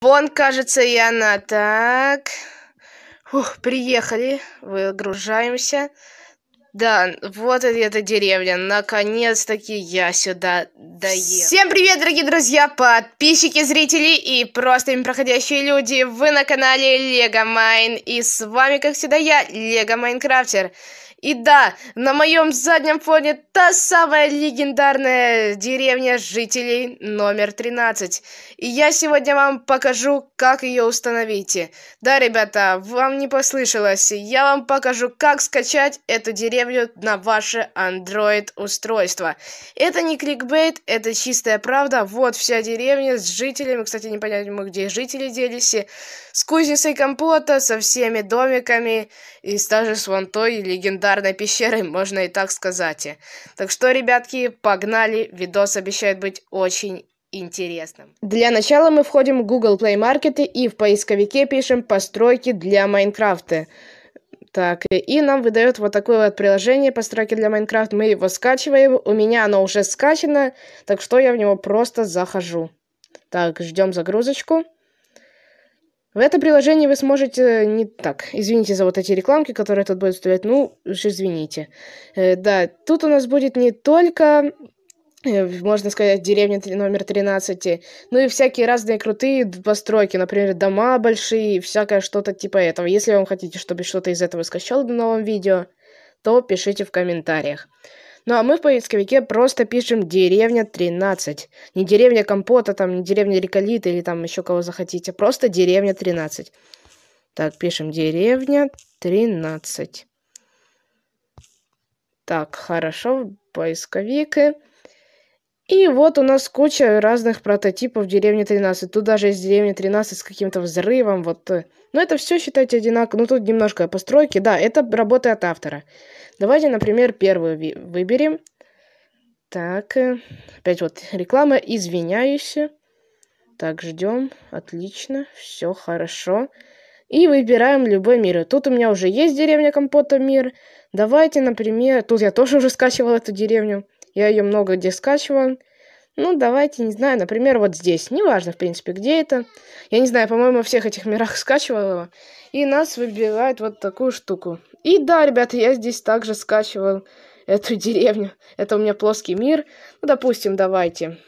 Вон, кажется, и она. Так. Фух, приехали. Выгружаемся. Да, вот эта деревня. Наконец-таки я сюда доехал. Всем привет, дорогие друзья, подписчики, зрители и просто им проходящие люди. Вы на канале Лего Майн. И с вами, как всегда, я, Лего Майнкрафтер. И да, на моем заднем фоне та самая легендарная деревня жителей номер 13. И я сегодня вам покажу, как ее установить. Да, ребята, вам не послышалось. Я вам покажу, как скачать эту деревню на ваше Android устройство. Это не кликбейт, это чистая правда. Вот вся деревня с жителями. Кстати, не понятно, где жители делись. С кузницей компота, со всеми домиками. И даже с вон той легендарной легендарной пещерой, можно и так сказать. Так что, ребятки, погнали, видос обещает быть очень интересным. Для начала мы входим в Google Play Market и в поисковике пишем «Постройки для Майнкрафта». Так, и нам выдает вот такое вот приложение постройки для Майнкрафта. Мы его скачиваем. У меня оно уже скачано, так что я в него просто захожу. Так, ждем загрузочку. В это приложение вы сможете не так. Извините за вот эти рекламки, которые тут будут стоять. Ну, уж извините. Э, да, тут у нас будет не только э, можно сказать, деревня номер 13, ну и всякие разные крутые постройки, например, дома большие, всякое что-то типа этого. Если вам хотите, чтобы что-то из этого скачал в новом видео, то пишите в комментариях. Ну а мы в поисковике просто пишем деревня 13. Не деревня компота, там, не деревня реколита или там еще кого захотите. Просто деревня 13. Так, пишем деревня 13. Так, хорошо, поисковик. И вот у нас куча разных прототипов деревни 13. Тут даже есть деревня 13 с каким-то взрывом. Вот. Но это все, считайте, одинаково. Ну, тут немножко постройки. Да, это работа от автора. Давайте, например, первую выберем. Так, э, опять вот реклама. Извиняюсь. Так, ждем. Отлично. Все хорошо. И выбираем любой мир. Тут у меня уже есть деревня Компота мир. Давайте, например... Тут я тоже уже скачивал эту деревню. Я ее много где скачивал. Ну, давайте, не знаю, например, вот здесь. Неважно, в принципе, где это. Я не знаю, по-моему, во всех этих мирах скачивал его. И нас выбивает вот такую штуку. И да, ребята, я здесь также скачивал эту деревню. Это у меня плоский мир. Ну, допустим, давайте.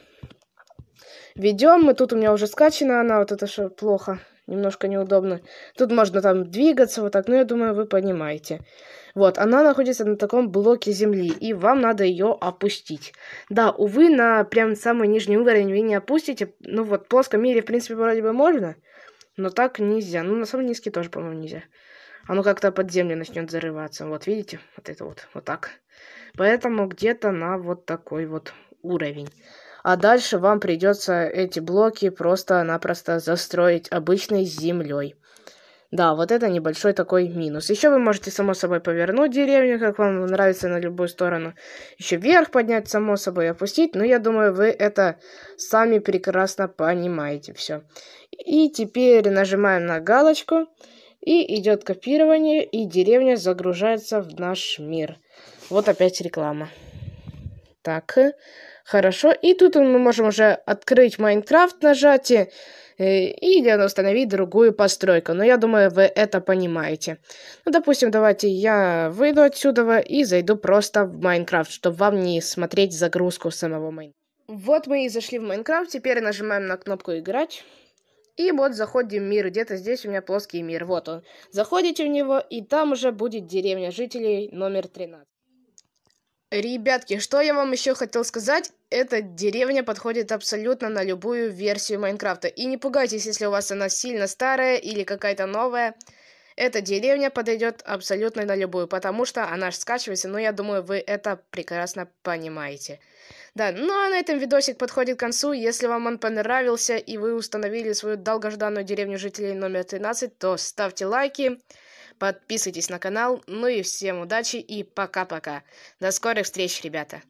Ведем. Мы тут у меня уже скачана она. Вот это что плохо немножко неудобно. Тут можно там двигаться вот так, но я думаю, вы понимаете. Вот, она находится на таком блоке земли, и вам надо ее опустить. Да, увы, на прям самый нижний уровень вы не опустите. Ну вот, в плоском мире, в принципе, вроде бы можно, но так нельзя. Ну, на самый низкий тоже, по-моему, нельзя. Оно как-то под землю начнет зарываться. Вот, видите? Вот это вот, вот так. Поэтому где-то на вот такой вот уровень а дальше вам придется эти блоки просто-напросто застроить обычной землей. Да, вот это небольшой такой минус. Еще вы можете, само собой, повернуть деревню, как вам нравится, на любую сторону. Еще вверх поднять, само собой, опустить. Но я думаю, вы это сами прекрасно понимаете все. И теперь нажимаем на галочку. И идет копирование, и деревня загружается в наш мир. Вот опять реклама. Так, Хорошо, и тут мы можем уже открыть Майнкрафт, нажать э, или установить другую постройку. Но я думаю, вы это понимаете. Ну, допустим, давайте я выйду отсюда и зайду просто в Майнкрафт, чтобы вам не смотреть загрузку самого Майнкрафта. Вот мы и зашли в Майнкрафт, теперь нажимаем на кнопку «Играть». И вот заходим в мир, где-то здесь у меня плоский мир, вот он. Заходите в него, и там уже будет деревня жителей номер 13. Ребятки, что я вам еще хотел сказать, эта деревня подходит абсолютно на любую версию Майнкрафта. И не пугайтесь, если у вас она сильно старая или какая-то новая. Эта деревня подойдет абсолютно на любую, потому что она же скачивается, но я думаю, вы это прекрасно понимаете. Да, ну а на этом видосик подходит к концу. Если вам он понравился и вы установили свою долгожданную деревню жителей номер 13, то ставьте лайки. Подписывайтесь на канал. Ну и всем удачи и пока-пока. До скорых встреч, ребята.